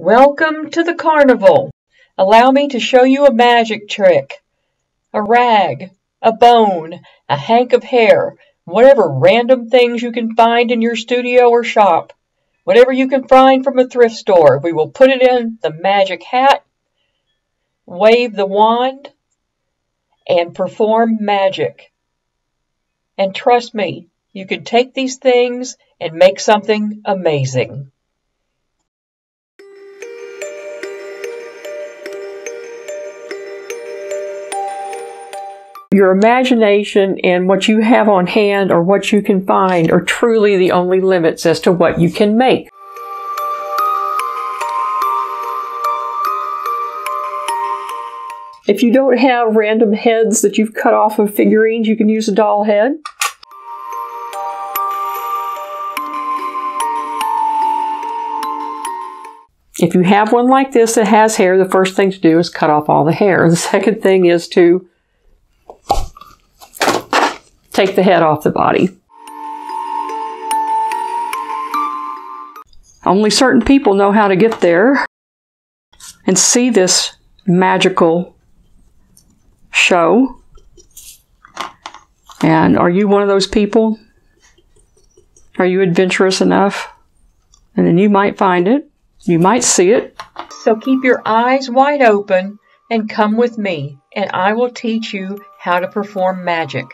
Welcome to the carnival. Allow me to show you a magic trick. A rag, a bone, a hank of hair, whatever random things you can find in your studio or shop. Whatever you can find from a thrift store, we will put it in the magic hat, wave the wand, and perform magic. And trust me, you can take these things and make something amazing. Your imagination and what you have on hand or what you can find are truly the only limits as to what you can make. If you don't have random heads that you've cut off of figurines, you can use a doll head. If you have one like this that has hair, the first thing to do is cut off all the hair. The second thing is to take the head off the body. Only certain people know how to get there and see this magical show. And are you one of those people? Are you adventurous enough? And then you might find it. You might see it. So keep your eyes wide open and come with me, and I will teach you how to perform magic.